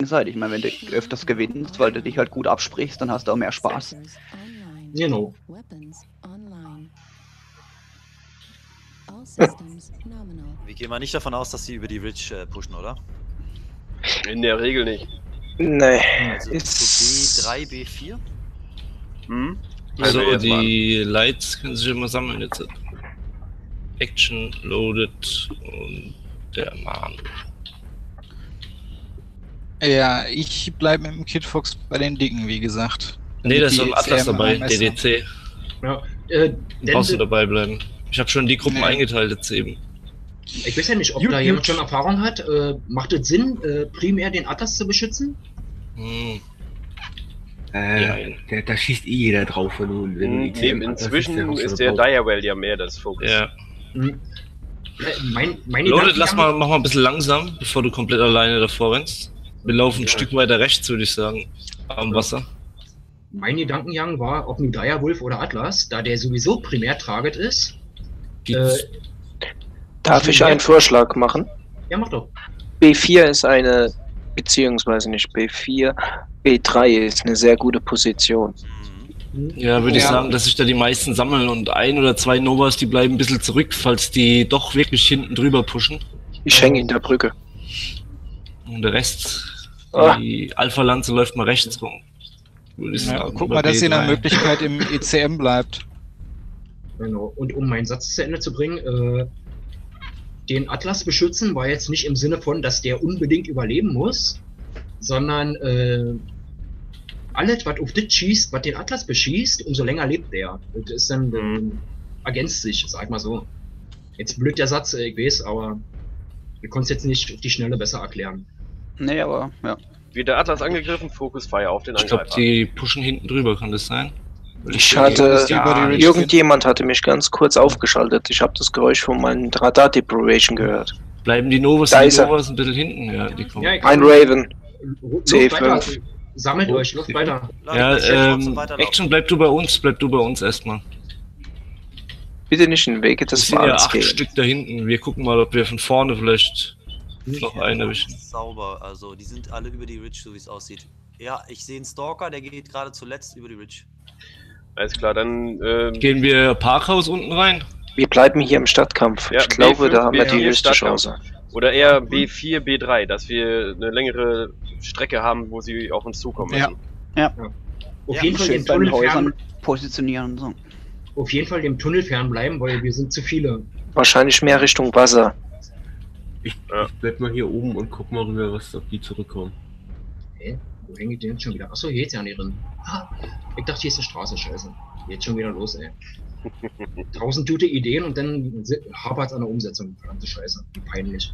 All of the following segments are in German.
gegenseitig. Ich meine, wenn du öfters gewinnst, weil du dich halt gut absprichst, dann hast du auch mehr Spaß. Genau. Wir gehen mal nicht davon aus, dass sie über die Ridge äh, pushen, oder? In der Regel nicht. Nee. Also Ist- so B3, B4? Hm? Also mal. die Lights können sich immer sammeln jetzt. Action, Loaded und der Mann. Ja, ich bleibe mit dem Kid Fox bei den Dicken, wie gesagt. Nee, da ist ein Atlas dabei. DDC. Ja. Äh, Da brauchst du dabei bleiben. Ich habe schon die Gruppen Nee. eingeteilt jetzt eben. ich weiß ja nicht, ob Gut, da gut. jemand schon Erfahrung hat. Äh, macht es Sinn, äh, primär den Atlas zu beschützen? Hm. Äh, Nein. da, da schießt eh jeder drauf, wenn du, wenn du In, ICM inzwischen ist ja der. Direwell ja mehr das Fokus. Ja. Hm. Äh, mein, Gedanken- lass mal, mach mal ein bisschen langsam, bevor du komplett alleine davor rennst. Wir laufen ein. Stück weiter rechts, würde ich sagen, am Wasser. Mein Gedankengang war, ob ein Direwolf oder Atlas, da der sowieso primär Target ist. Äh, Darf ich einen Vorschlag machen? ja, mach doch. B4 ist eine, beziehungsweise nicht B4, B3 ist eine sehr gute Position. Mhm. Ja, würde ich Ja. sagen, dass sich da die meisten sammeln und ein oder zwei Novas, die bleiben ein bisschen zurück, falls die doch wirklich hinten drüber pushen. Ich hänge in der Brücke. Und der Rest, Ah. die Alpha-Lanze läuft mal rechts rum. Ja, guck mal, dass ihr nach B3. Möglichkeit im ECM bleibt. Genau. Und um meinen Satz zu Ende zu bringen, äh, den Atlas beschützen war jetzt nicht im Sinne von, dass der unbedingt überleben muss, sondern äh, alles, was auf das schießt, was den Atlas beschießt, umso länger lebt der. Und das ist dann äh, ergänzt sich, sag mal so. Jetzt blöd der Satz, äh, ich weiß, aber wir konnten es jetzt nicht auf die Schnelle besser erklären. Nee, aber ja. Wird der Atlas angegriffen, Fokus Fire auf den Ich glaube, Angreifer. die pushen hinten drüber, kann das sein? Ich Ja, hatte, Ridge irgendjemand hatte mich ganz kurz aufgeschaltet. Ich habe das Geräusch von meinem Radar Deprivation gehört. Bleiben die Novas, Da die ist er. Novas ein bisschen hinten? Ja, die kommen. Ja, ich- Ein Raven. Luft C5. weiter, sammelt euch, Luft weiter. Ja, ich ähm. Action, bleib du bei uns, bleib du bei uns erstmal. Bitte nicht in den Es des sind ja acht gehen. Stück da hinten. Wir gucken mal, ob wir von vorne vielleicht noch einen erwischen. Sauber, also die sind alle über die Ridge, so wie es aussieht. Ja, ich sehe einen Stalker, der geht gerade zuletzt über die Ridge. Alles klar, dann äh, Gehen wir Parkhaus unten rein? Wir bleiben hier im Stadtkampf. Ja, ich glaube, B5, da haben wir die B4 höchste. Chance. oder eher B4, B3, dass wir eine längere Strecke haben, wo sie auf uns zukommen Ja. müssen. Auf Ja, jeden Fall den Tunnel Häusern fern, positionieren und so. auf jeden Fall dem Tunnel fernbleiben, weil wir sind zu viele. Wahrscheinlich mehr Richtung Wasser. Ich, Ja. ich bleib mal hier oben und guck mal rüber, was ob die zurückkommen. Hä? Wo hänge ich denn jetzt schon wieder? Achso, hier geht's ja nicht drin. Ah, ich dachte, hier ist eine Straße, scheiße. Jetzt schon wieder los, ey. Tausend gute Ideen und dann hapert an der Umsetzung. Verdammte Scheiße. Wie peinlich.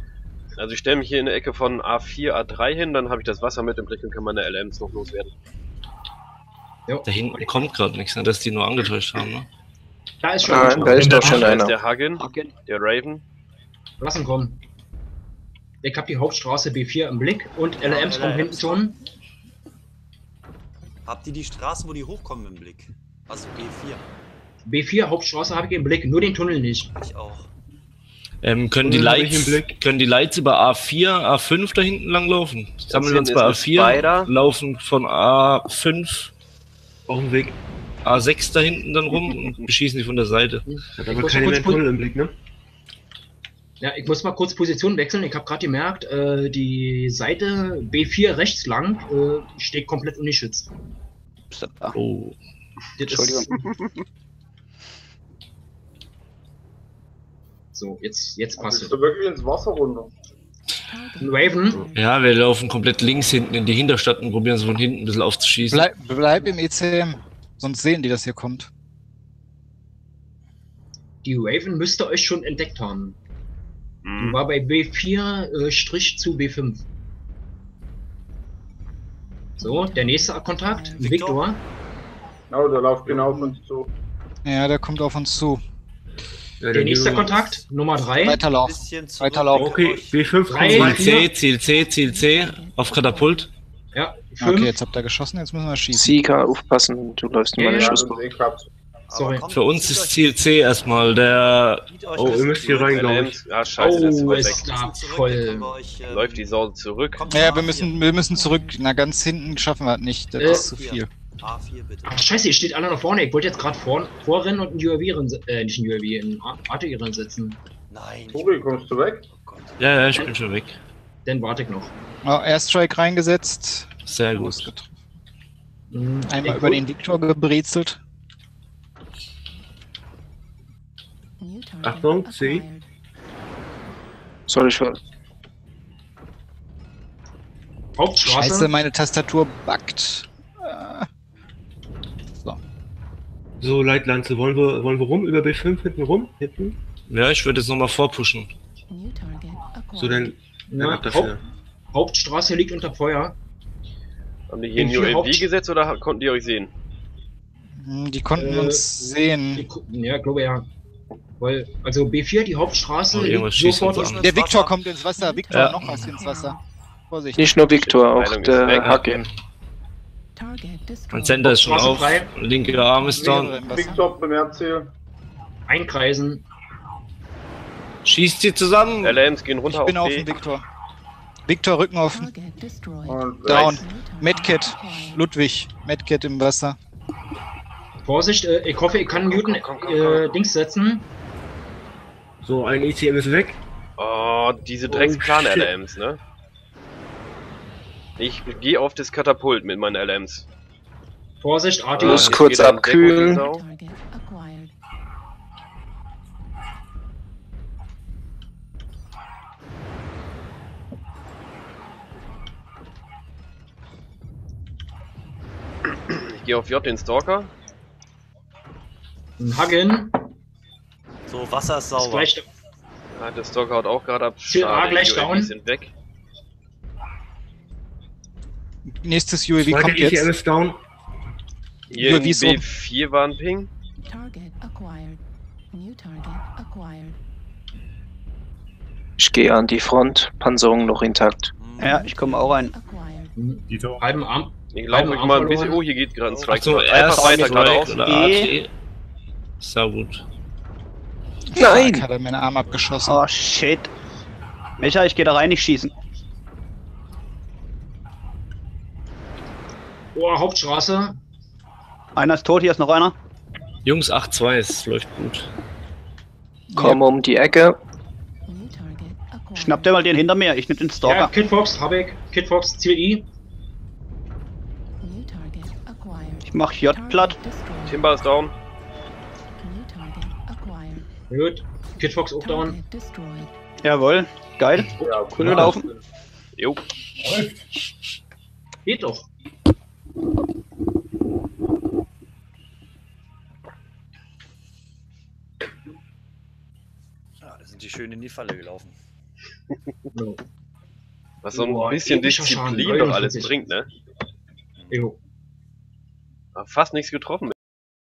Also ich stelle mich hier in der Ecke von A4, A3 hin, dann habe ich das Wasser mit im Blick und kann meine LMs noch loswerden. Ja. Da hinten kommt gerade nichts, ne? dass die nur angetäuscht haben. Ne? Da ist schon Nein, einer. da ist doch schon ist einer. der Hagen, der Raven. Lass ihn kommen. Ich hab die Hauptstraße B4 im Blick und Ja, LMs kommen hinten LRMs. schon. Habt ihr die Straße, wo die hochkommen im Blick? Also B4. B4 Hauptstraße habe ich im Blick, nur den Tunnel nicht. Ich auch. Ähm, können, die Lights, im Blick. können die Lights über A4, A5 da hinten lang laufen? Sammeln wir uns bei ist ein A4, Spider. laufen von A5, Auf dem Weg. A6 da hinten dann rum und beschießen die von der Seite. Hat aber muss keine kurz mehr Tunnel im Blick, ne? Ja, ich muss mal kurz Position wechseln. Ich habe gerade gemerkt, äh, die Seite B4 rechts lang äh, steht komplett ungeschützt. Oh. Das ist- Entschuldigung. So, jetzt, jetzt passt es. Bist du wirklich ins Wasser runter? Raven, Ja, wir laufen komplett links hinten in die Hinterstadt und probieren es von hinten ein bisschen aufzuschießen. Bleib, bleib im ECM, sonst sehen die, dass hier kommt. die Raven müsste euch schon entdeckt haben. Die Hm. war bei B4 äh, Strich zu B5. So, der nächste Kontakt, Victor? Victor. Ja, der läuft genau auf uns zu. Ja, der kommt auf uns zu. Ja, Der nächste Kontakt, Nummer 3. Weiterlauf. Weiterlaufen. Okay, Euch. B5 Drei. kommt Ziel rein. C, Ziel C, Ziel C, auf Katapult. Ja, 5. Okay, jetzt habt ihr geschossen, jetzt müssen wir schießen. Sieger, aufpassen, du läufst in meine Ja, Schussbahn. Sorry. Für uns ist Ziel C erstmal. Der Oh, ihr müsst hier rein, glaub LMs, ja, scheiße, der ist Oh, ist da voll. ähm, Läuft die Sau zurück. Ja, wir A4. müssen, wir müssen zurück. Na, ganz hinten schaffen wir das nicht. Das Äh, ist zu viel. A4 bitte. Ach scheiße, ihr steht alle noch vorne. Ich wollte jetzt gerade vor, vorrennen und ein UAV äh, nicht ein UAV, ein ATI reinsetzen. Nein. ich- Tobi, kommst du weg? Oh Gott. ja, ja, ich bin schon weg. Dann warte ich noch. Oh, Airstrike reingesetzt. Sehr gut. Einmal Ich- über den Victor gebrezelt. Achtung, C. Soll ich was? Hauptstraße. Scheiße, meine Tastatur backt. Äh, So, Leitlanze, wollen wir, wollen wir rum über B5 hinten rum? Hinten? Ja, ich würde jetzt nochmal vorpushen. So, dann. Ja, das Haupt, hier. Hauptstraße liegt unter Feuer. Haben die hier vier UAV Haupt- gesetzt oder konnten die euch sehen? hm, die konnten Äh, uns sehen. Gu- Ja, glaube ja. Weil, also B4, die Hauptstraße, Oh, sofort uns. Der Victor Wasser. kommt ins Wasser. Victor, Ja. noch was ins Wasser. Vorsicht. Nicht nur Victor, auch der weg. Hacke. Mein Center ist schon auf. frei. Linke Arm ist down. Wasser. Victor, Primärziel. Einkreisen. Schießt sie zusammen. LMs gehen Ich runter bin auf dem Victor. Victor, Rücken offen. Und Down. Medkit. Ludwig. Medkit im Wasser. Vorsicht, äh, ich hoffe, ich kann Newton äh. Dings setzen. So, ein ECM ist weg. Oh, diese Oh, Drecksplan-LMs, ne? Ich gehe auf das Katapult mit meinen LMs. Vorsicht, Ah, Muss Artius. jetzt kurz abkühlen. Ich gehe auf J den Stalker. Hagen. So, Wasser ist Ist sauber. gleich, Ja, der Stalker haut auch gerade ab. Schade, gleich die UAVs down. sind weg. Nächstes UAV Zweiter kommt jetzt. ist down. Hier UAV ist B4 war ein Ping. Ich gehe an die Front. Panzerung noch intakt. Hm. Ja, ich komme auch rein. Dito. halben Arm. Ich Arm mal ein bisschen. Oh, hier geht gerade ein Strike. Achso, Einfach erst weiter geradeaus. Sehr gut. Nein! Fuck, hat er meinen Arm abgeschossen. Oh shit. Micha, ich gehe da rein, nicht schießen. Oh, Hauptstraße. Einer ist tot, hier ist noch einer. Jungs, 8-2, es läuft gut. Komm um die Ecke. Schnapp dir mal den hinter mir, ich nehm den Ja, Stalker. Kid Fox, hab ich. Kid Fox, Ziel I. Ich mach J platt. Timber ist down. Gut. Fox auch down. Jawohl, geil. Ja, Cool gelaufen. Jo. Geht doch. Ja, da sind die schön in die Falle gelaufen. Was so ein Boah, bisschen Disziplin doch alles 49. bringt, ne? Jo. Fast nichts getroffen